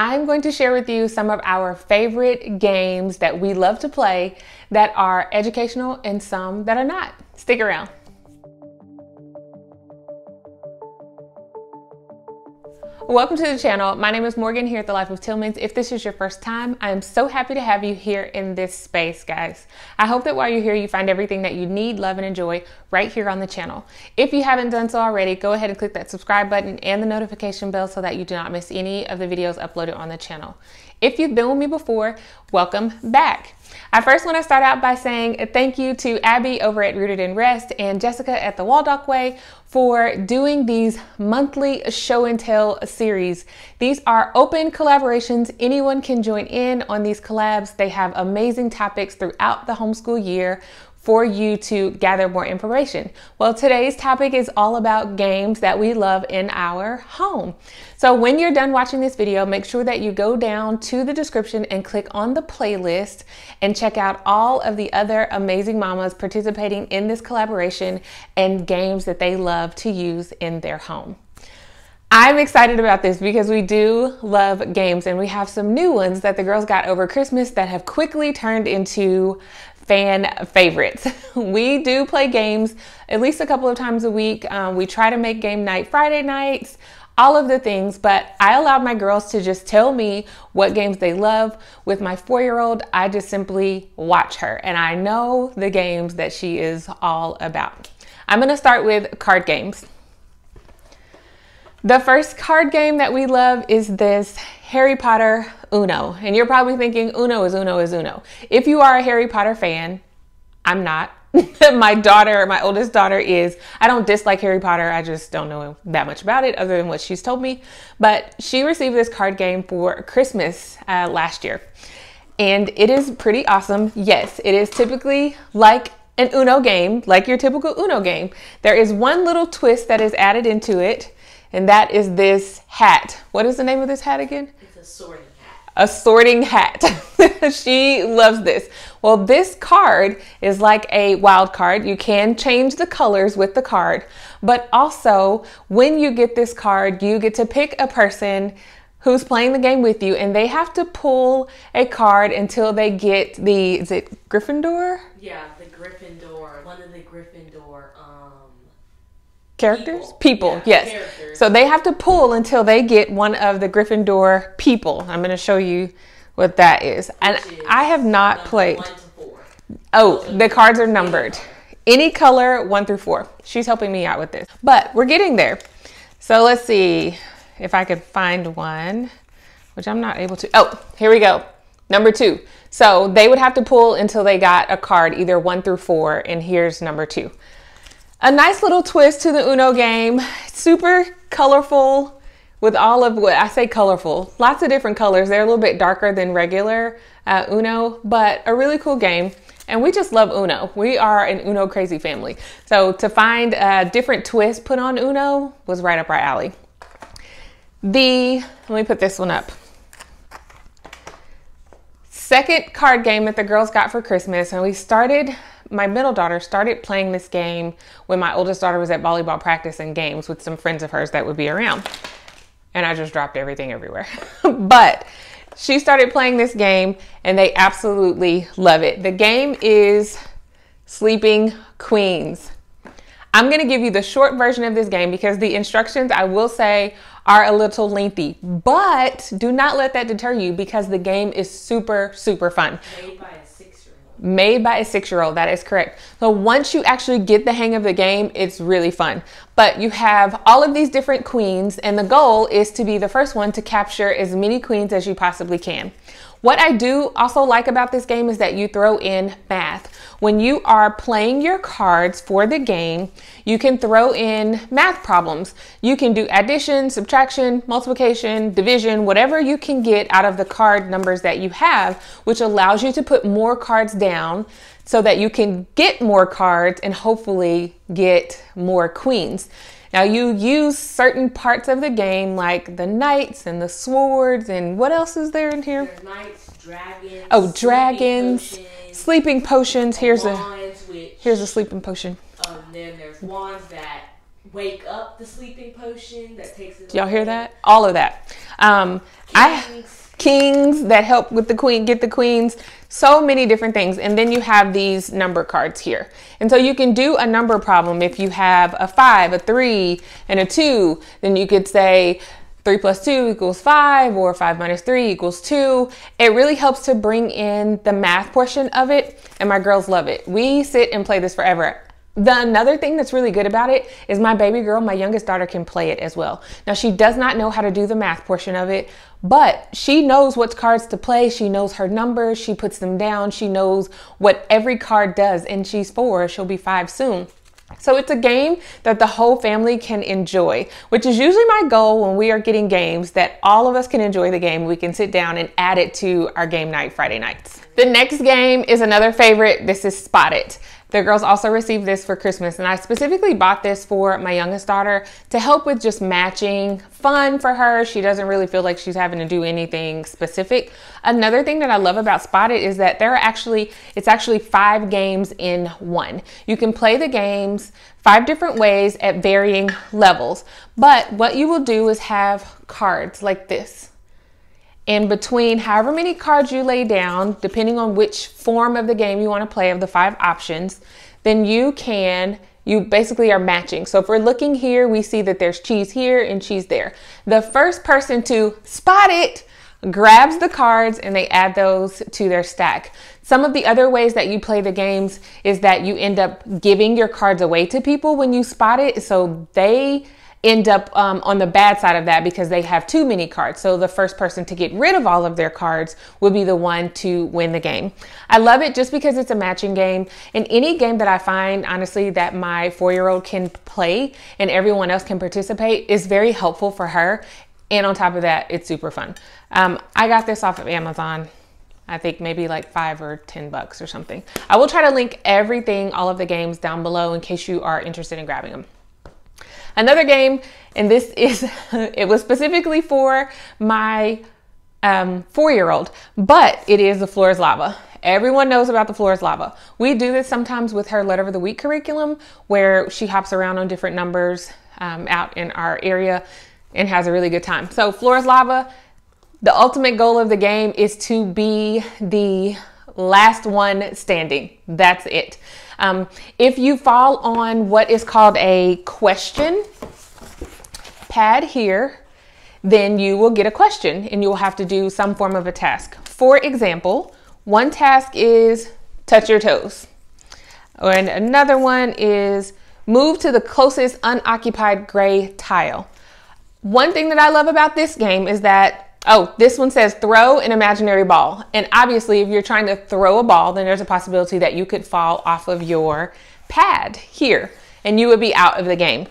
I'm going to share with you some of our favorite games that we love to play that are educational and some that are not. Stick around. Welcome to the channel. My name is Morgan here at The Life of Tillmans. If this is your first time, I am so happy to have you here in this space, guys. I hope that while you're here, you find everything that you need, love, and enjoy right here on the channel. If you haven't done so already, go ahead and click that subscribe button and the notification bell so that you do not miss any of the videos uploaded on the channel. If you've been with me before, welcome back. I first want to start out by saying thank you to Abby over at Rooted in Rest and Jessica at the Waldock Way for doing these monthly show and tell series. These are open collaborations. Anyone can join in on these collabs. They have amazing topics throughout the homeschool year for you to gather more information. Well, today's topic is all about games that we love in our home. So when you're done watching this video, make sure that you go down to the description and click on the playlist and check out all of the other amazing mamas participating in this collaboration and games that they love to use in their home. I'm excited about this because we do love games and we have some new ones that the girls got over Christmas that have quickly turned into fan favorites. we do play games at least a couple of times a week. Um, we try to make game night Friday nights, all of the things, but I allowed my girls to just tell me what games they love. With my four year old, I just simply watch her and I know the games that she is all about. I'm gonna start with card games. The first card game that we love is this Harry Potter Uno. And you're probably thinking Uno is Uno is Uno. If you are a Harry Potter fan, I'm not. my daughter, my oldest daughter is. I don't dislike Harry Potter. I just don't know that much about it other than what she's told me. But she received this card game for Christmas uh, last year. And it is pretty awesome. Yes, it is typically like an Uno game, like your typical Uno game. There is one little twist that is added into it and that is this hat. What is the name of this hat again? Sorting hat. A sorting hat. she loves this. Well, this card is like a wild card. You can change the colors with the card, but also when you get this card, you get to pick a person who's playing the game with you and they have to pull a card until they get the is it Gryffindor? Yeah, the Gryffindor. One of the Gryffindor um characters? People, people yes. Characters. So they have to pull until they get one of the Gryffindor people. I'm going to show you what that is. And is I have not played. Oh, the cards are numbered. Any color, one through four. She's helping me out with this. But we're getting there. So let's see if I could find one, which I'm not able to. Oh, here we go. Number two. So they would have to pull until they got a card, either one through four, and here's number two. A nice little twist to the Uno game. Super colorful with all of what I say colorful. Lots of different colors. They're a little bit darker than regular uh, Uno, but a really cool game. And we just love Uno. We are an Uno crazy family. So to find a different twist put on Uno was right up our alley. The, let me put this one up. Second card game that the girls got for Christmas, and we started my middle daughter started playing this game when my oldest daughter was at volleyball practice and games with some friends of hers that would be around. And I just dropped everything everywhere. but she started playing this game and they absolutely love it. The game is Sleeping Queens. I'm going to give you the short version of this game because the instructions, I will say, are a little lengthy, but do not let that deter you because the game is super, super fun made by a six year old. That is correct. So once you actually get the hang of the game, it's really fun. But you have all of these different queens, and the goal is to be the first one to capture as many queens as you possibly can. What I do also like about this game is that you throw in math. When you are playing your cards for the game, you can throw in math problems. You can do addition, subtraction, multiplication, division, whatever you can get out of the card numbers that you have, which allows you to put more cards down so that you can get more cards and hopefully get more queens. Now you use certain parts of the game like the knights and the swords and what else is there in here? There's knights, dragons. Oh, dragons, sleeping potions, sleeping potions. Here's a witch, here's a sleeping potion. um, then there's wands that wake up the sleeping potion that takes it. Y'all hear that? All of that. Um, I Kings. that help with the queen, get the queens, so many different things. And then you have these number cards here. And so you can do a number problem. If you have a five, a three, and a two, then you could say three plus two equals five, or five minus three equals two. It really helps to bring in the math portion of it. And my girls love it. We sit and play this forever. The another thing that's really good about it is my baby girl, my youngest daughter, can play it as well. Now she does not know how to do the math portion of it, but she knows what cards to play. She knows her numbers. She puts them down. She knows what every card does, and she's four. She'll be five soon. So it's a game that the whole family can enjoy, which is usually my goal when we are getting games that all of us can enjoy the game. We can sit down and add it to our game night Friday nights. The next game is another favorite. This is Spot It. The girls also received this for Christmas, and I specifically bought this for my youngest daughter to help with just matching fun for her. She doesn't really feel like she's having to do anything specific. Another thing that I love about Spot It is that there are actually, it's actually five games in one. You can play the games five different ways at varying levels, but what you will do is have cards like this. And between however many cards you lay down, depending on which form of the game you want to play of the five options, then you can, you basically are matching. So if we're looking here, we see that there's cheese here and cheese there. The first person to spot it grabs the cards and they add those to their stack. Some of the other ways that you play the games is that you end up giving your cards away to people when you spot it. So they end up um, on the bad side of that because they have too many cards. So the first person to get rid of all of their cards will be the one to win the game. I love it just because it's a matching game. And any game that I find, honestly, that my four year old can play and everyone else can participate is very helpful for her. And on top of that, it's super fun. Um, I got this off of Amazon. I think maybe like five or 10 bucks or something. I will try to link everything, all of the games down below in case you are interested in grabbing them. Another game, and this is, it was specifically for my um, four year old, but it is the floor is lava. Everyone knows about the floor is lava. We do this sometimes with her letter of the week curriculum where she hops around on different numbers um, out in our area and has a really good time. So, floor is lava. The ultimate goal of the game is to be the last one standing. That's it. Um, if you fall on what is called a question pad here, then you will get a question and you will have to do some form of a task. For example, one task is touch your toes, and another one is move to the closest unoccupied gray tile. One thing that I love about this game is that Oh, this one says throw an imaginary ball. And obviously, if you're trying to throw a ball, then there's a possibility that you could fall off of your pad here and you would be out of the game.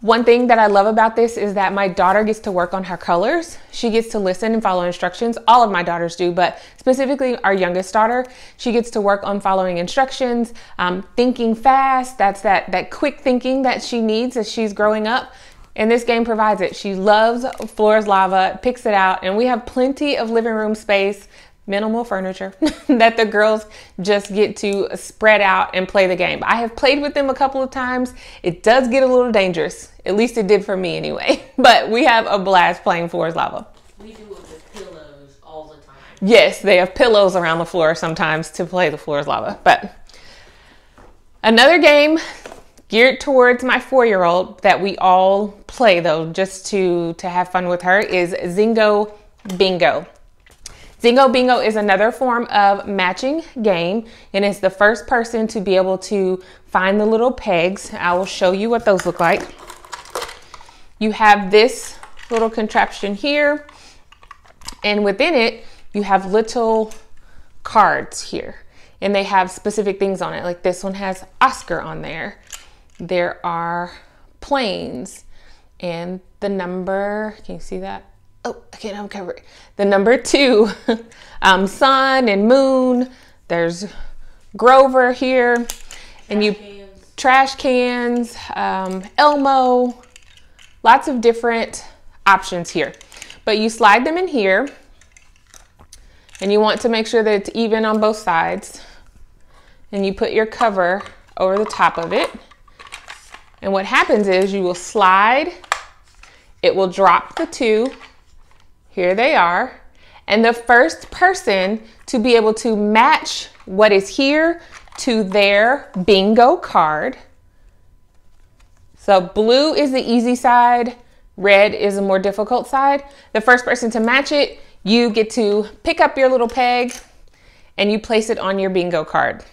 One thing that I love about this is that my daughter gets to work on her colors. She gets to listen and follow instructions. All of my daughters do, but specifically our youngest daughter, she gets to work on following instructions, um, thinking fast. That's that that quick thinking that she needs as she's growing up. And this game provides it. She loves Floors Lava, picks it out, and we have plenty of living room space, minimal furniture, that the girls just get to spread out and play the game. I have played with them a couple of times. It does get a little dangerous. At least it did for me anyway. But we have a blast playing Floors Lava. We do it with pillows all the time. Yes, they have pillows around the floor sometimes to play the Floors Lava. But another game geared towards my four-year-old that we all play though just to to have fun with her is zingo bingo. Zingo bingo is another form of matching game and it's the first person to be able to find the little pegs. I will show you what those look like. You have this little contraption here and within it you have little cards here and they have specific things on it. Like this one has oscar on there there are planes and the number, can you see that? Oh, I can't uncover it. The number two, um, sun and moon. There's Grover here. And you, Cans. trash cans, um, Elmo, lots of different options here. But you slide them in here and you want to make sure that it's even on both sides. And you put your cover over the top of it And what happens is you will slide, it will drop the two. Here they are. And the first person to be able to match what is here to their bingo card. So blue is the easy side, red is a more difficult side. The first person to match it, you get to pick up your little peg and you place it on your bingo card.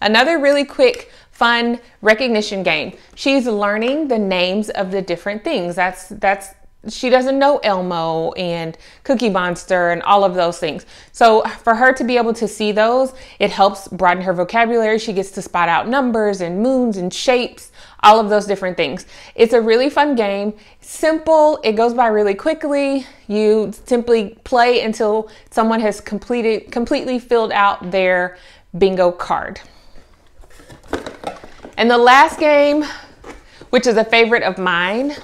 Another really quick fun recognition game. She's learning the names of the different things. That's that's she doesn't know Elmo and Cookie Monster and all of those things. So for her to be able to see those, it helps broaden her vocabulary. She gets to spot out numbers and moons and shapes, all of those different things. It's a really fun game. Simple, it goes by really quickly. You simply play until someone has completed completely filled out their bingo card. And the last game, which is a favorite of mine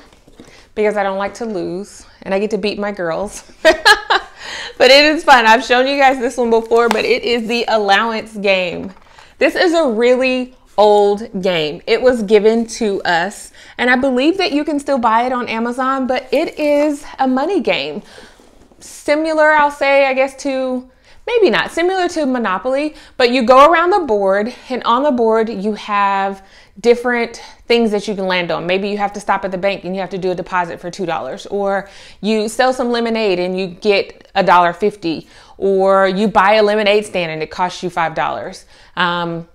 because I don't like to lose and I get to beat my girls. but it is fun. I've shown you guys this one before, but it is the allowance game. This is a really old game. It was given to us, and I believe that you can still buy it on Amazon, but it is a money game. Similar, I'll say, I guess, to maybe not similar to Monopoly, but you go around the board, and on the board, you have different things that you can land on. Maybe you have to stop at the bank and you have to do a deposit for $2 or you sell some lemonade and you get a dollar 50 or you buy a lemonade stand and it costs you $5. Um,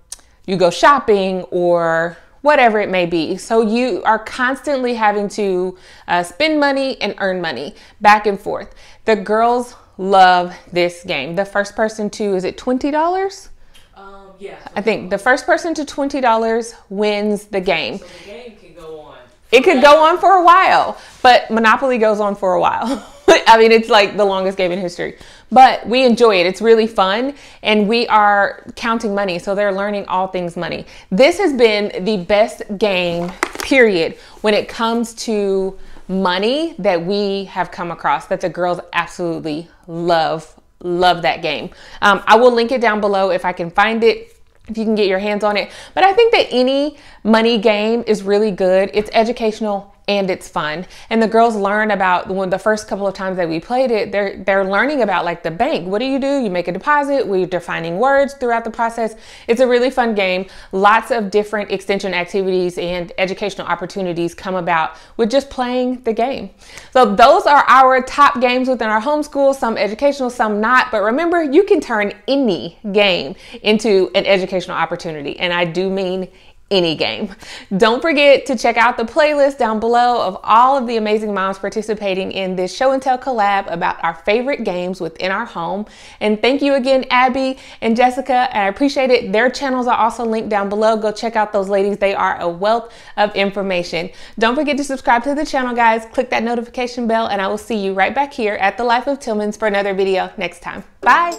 you go shopping or whatever it may be. So you are constantly having to uh, spend money and earn money back and forth. The girls love this game. The first person to, is it $20? Um, yeah. I think the first person to twenty dollars wins the game. So the game can go on. It could go on for a while, but Monopoly goes on for a while. I mean, it's like the longest game in history. But we enjoy it. It's really fun, and we are counting money, so they're learning all things money. This has been the best game, period, when it comes to money that we have come across that the girls absolutely love love that game. Um, I will link it down below if I can find it if you can get your hands on it. But I think that any money game is really good. It's educational and it's fun. And the girls learn about when the first couple of times that we played it, they're they're learning about like the bank. What do you do? You make a deposit. We're defining words throughout the process. It's a really fun game. Lots of different extension activities and educational opportunities come about with just playing the game. So those are our top games within our homeschool, some educational, some not. But remember, you can turn any game into an educational opportunity. And I do mean any game. Don't forget to check out the playlist down below of all of the amazing moms participating in this show and tell collab about our favorite games within our home. And thank you again, Abby and Jessica. I appreciate it. Their channels are also linked down below. Go check out those ladies. They are a wealth of information. Don't forget to subscribe to the channel, guys. Click that notification bell, and I will see you right back here at the Life of Tillmans for another video next time. Bye.